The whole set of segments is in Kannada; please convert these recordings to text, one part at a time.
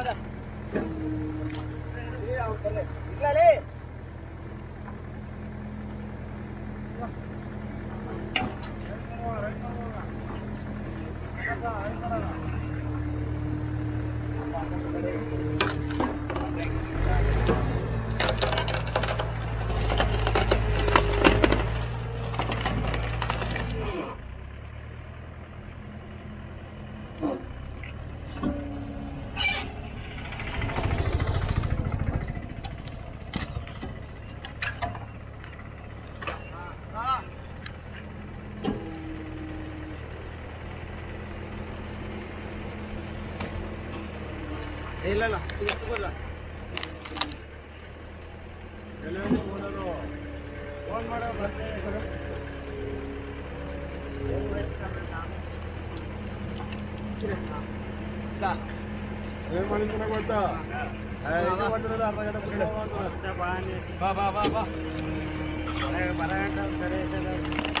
ಇಲ್ಲ ಇಲ್ಲ ಈಗ you. ತಗೋಲ್ಲ ಫೋನ್ ಮಾಡೋ ಬರ್ತೀನಿ ಏನ್ ಮಾಡಿದ್ರೆ ಗೊತ್ತಾ? ಅರ್ಧ ಗಂಟೆ. ಬಾ ಬಾ ಬಾ ಬಾ. ಬರ ಸರಿ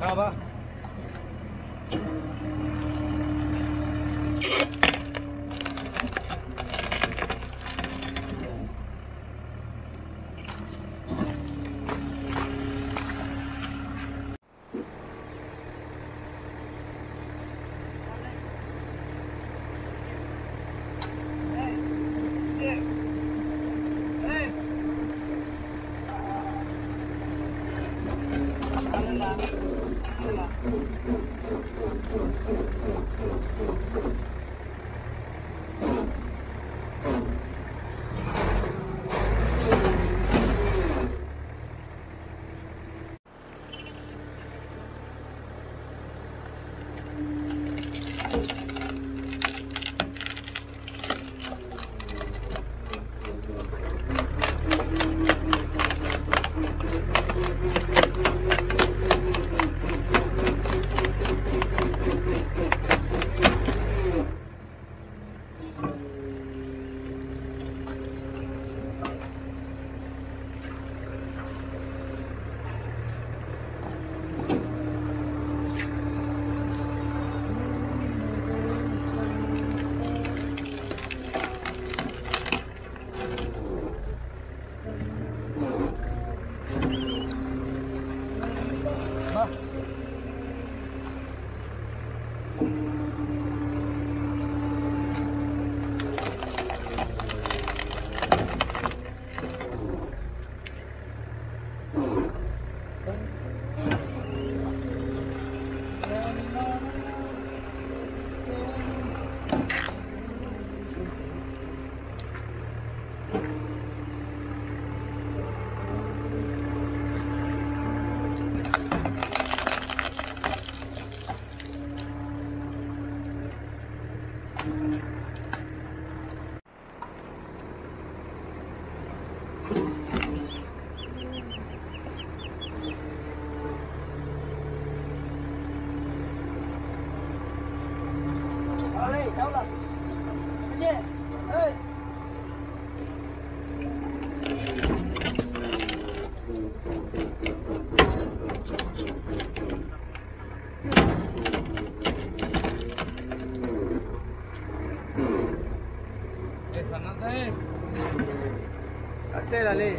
还好吧。ハハハハ! 好嘞，挑了，再见。झाले